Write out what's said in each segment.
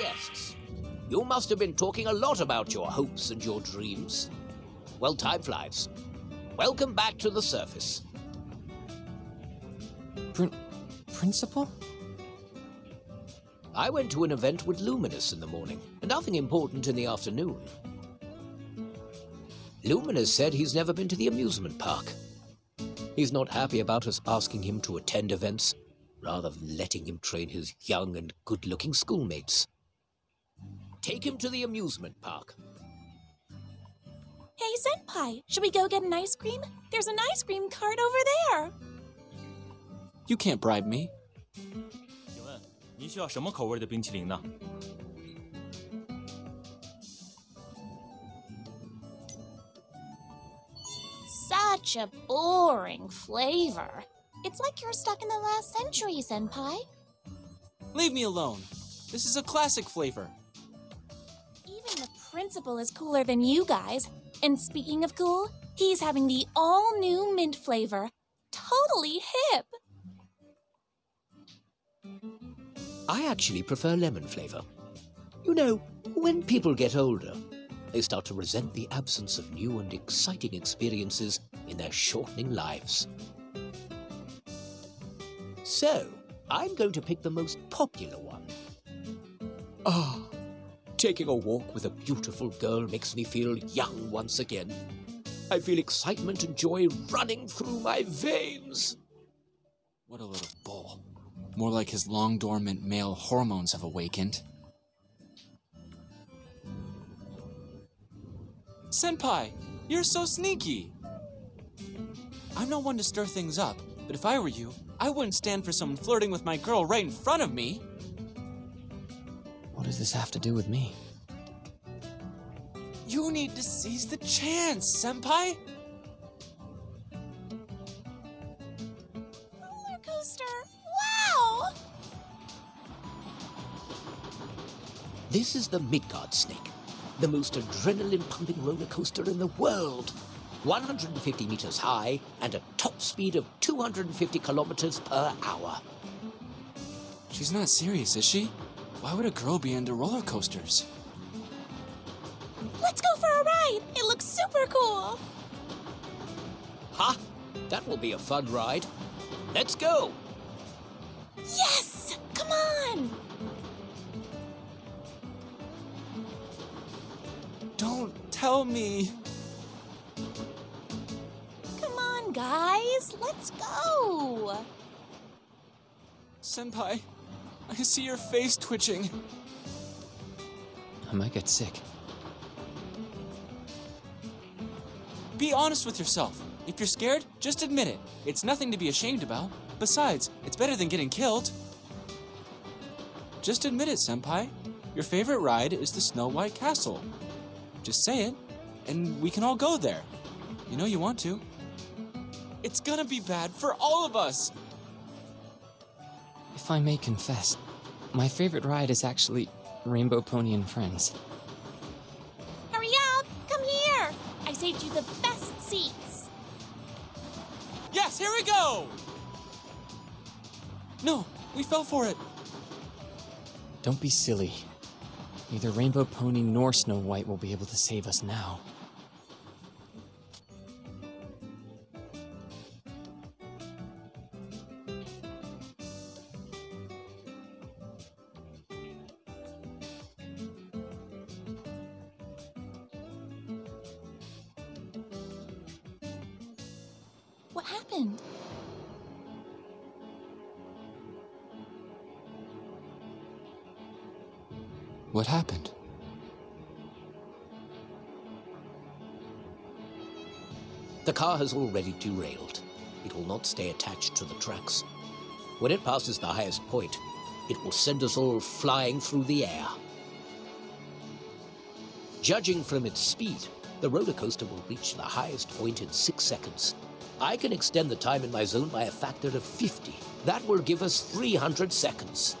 Guests, you must have been talking a lot about your hopes and your dreams. Well, time flies. Welcome back to the surface. Prin- principal? I went to an event with Luminous in the morning, and nothing important in the afternoon. Luminous said he's never been to the amusement park. He's not happy about us asking him to attend events, rather than letting him train his young and good looking schoolmates. Take him to the amusement park. Hey, Senpai, should we go get an ice cream? There's an ice cream cart over there. You can't bribe me. 请问您需要什么口味的冰淇淋呢？ Such a boring flavor. It's like you're stuck in the last century, Senpai. Leave me alone. This is a classic flavor. Principal is cooler than you guys. And speaking of cool, he's having the all new mint flavor. Totally hip. I actually prefer lemon flavor. You know, when people get older, they start to resent the absence of new and exciting experiences in their shortening lives. So, I'm going to pick the most popular one. Ah, taking a walk with a beautiful girl makes me feel young once again. I feel excitement and joy running through my veins. What a little bull. More like his long dormant male hormones have awakened. Senpai, you're so sneaky. I'm not one to stir things up, but if I were you, I wouldn't stand for someone flirting with my girl right in front of me. What does this have to do with me? You need to seize the chance, Senpai! Roller coaster. Wow! This is the Midgard Snake, the most adrenaline pumping roller coaster in the world. 150 meters high and a top speed of 250 kilometers per hour. She's not serious, is she? Why would a girl be into roller coasters? Let's go for a ride. It looks super cool. Ha! That will be a fun ride. Let's go! Yes! Come on! Don't tell me. Come on, guys. Let's go. Senpai, I see your face twitching. I might get sick. Be honest with yourself. If you're scared, just admit it. It's nothing to be ashamed about. Besides, it's better than getting killed. Just admit it, Senpai. Your favorite ride is the Snow White Castle. Just say it, and we can all go there. You know you want to. It's gonna be bad for all of us. If I may confess, my favorite ride is actually Rainbow Pony and Friends. Hurry up! Come here! I saved you the best seats. Yes, here we go! No, we fell for it. Don't be silly. Neither Rainbow Pony nor Snow White will be able to save us now. What happened? What happened? The car has already derailed. It will not stay attached to the tracks. When it passes the highest point, it will send us all flying through the air. Judging from its speed, the roller coaster will reach the highest point in six seconds. I can extend the time in my zone by a factor of 50. That will give us 300 seconds.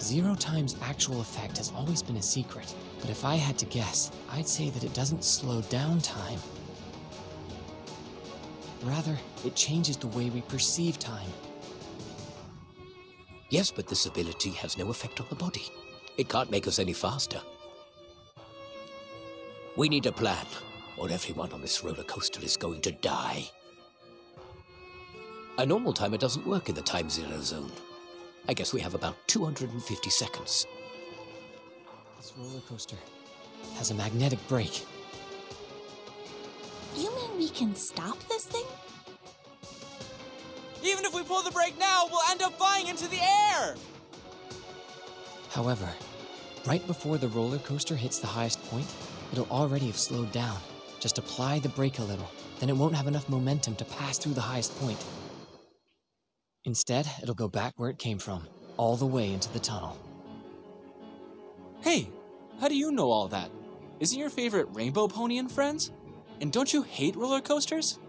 Zero times actual effect has always been a secret, but if I had to guess, I'd say that it doesn't slow down time. Rather, it changes the way we perceive time. Yes, but this ability has no effect on the body. It can't make us any faster. We need a plan, or everyone on this roller coaster is going to die. A normal timer doesn't work in the time zero zone. I guess we have about 250 seconds. This roller coaster has a magnetic brake. You mean we can stop this thing? Even if we pull the brake now, we'll end up flying into the air! However, right before the roller coaster hits the highest point, it'll already have slowed down. Just apply the brake a little, then it won't have enough momentum to pass through the highest point. Instead, it'll go back where it came from, all the way into the tunnel. Hey, how do you know all that? Isn't your favorite Rainbow Pony and Friends? And don't you hate roller coasters?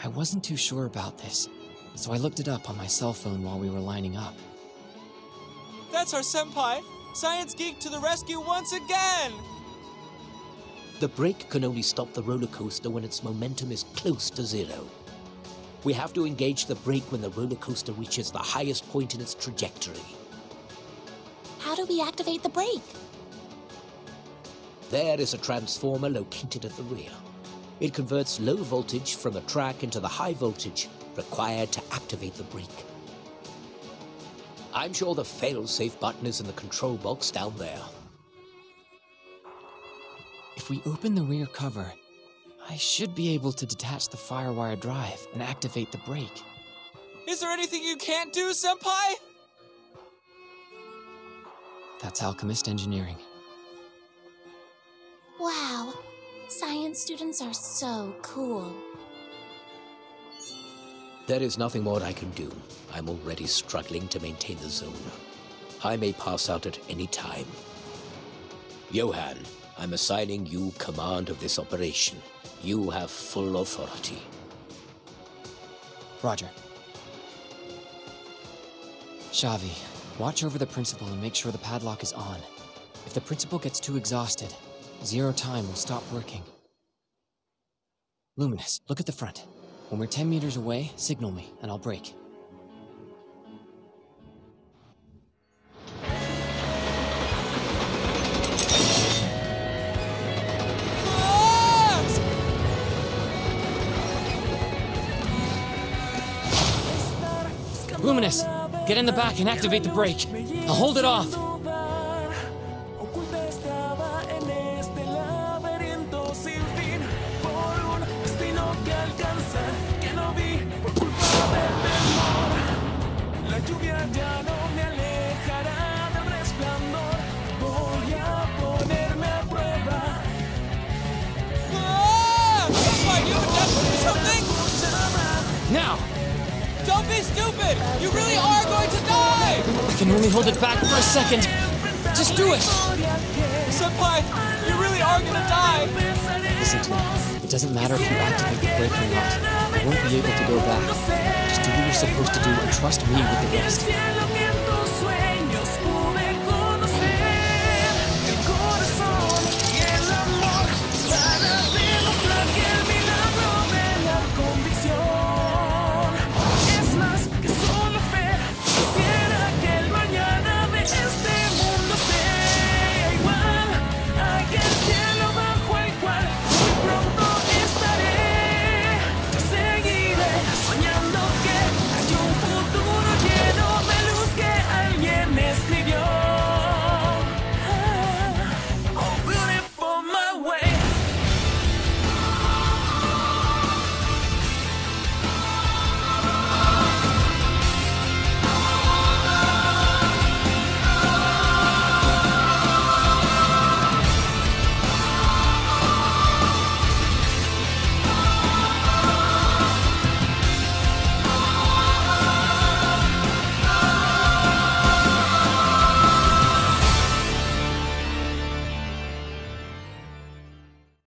I wasn't too sure about this, so I looked it up on my cell phone while we were lining up. That's our senpai! Science Geek to the rescue once again! The brake can only stop the roller coaster when its momentum is close to zero. We have to engage the brake when the roller coaster reaches the highest point in its trajectory. How do we activate the brake? There is a transformer located at the rear. It converts low voltage from the track into the high voltage required to activate the brake. I'm sure the fail-safe button is in the control box down there. If we open the rear cover, I should be able to detach the firewire drive and activate the brake. Is there anything you can't do, Senpai? That's alchemist engineering. Wow, science students are so cool. There is nothing more I can do. I'm already struggling to maintain the zone. I may pass out at any time. Johann, I'm assigning you command of this operation. You have full authority. Roger. Shavi, watch over the principal and make sure the padlock is on. If the principal gets too exhausted, zero time will stop working. Luminous, look at the front. When we're 10 meters away, signal me, and I'll break. Luminous, get in the back and activate the brake. I'll hold it off. Now! Be stupid! You really are going to die! I can only hold it back for a second. Just do it! Senpai, you really are gonna die! Listen to me. It doesn't matter if you activate the brake or not. I won't be able to go back. Just do what you're supposed to do and trust me with the rest.